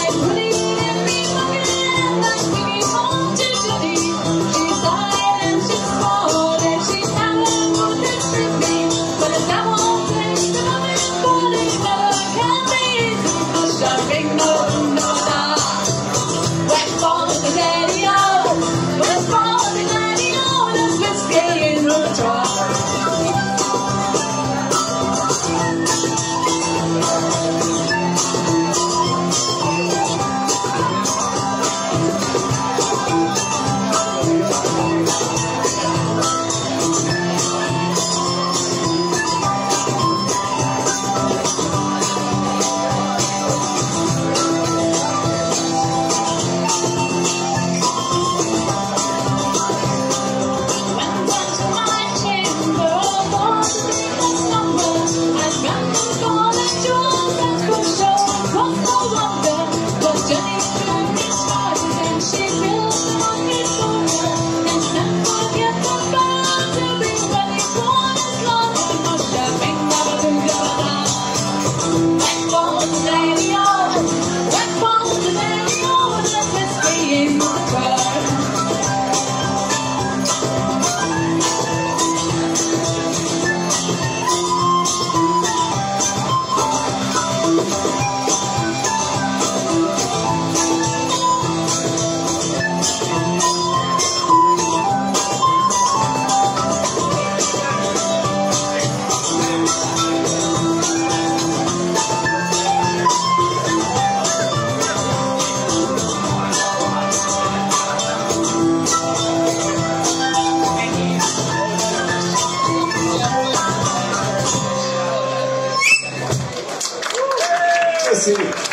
I'm assim.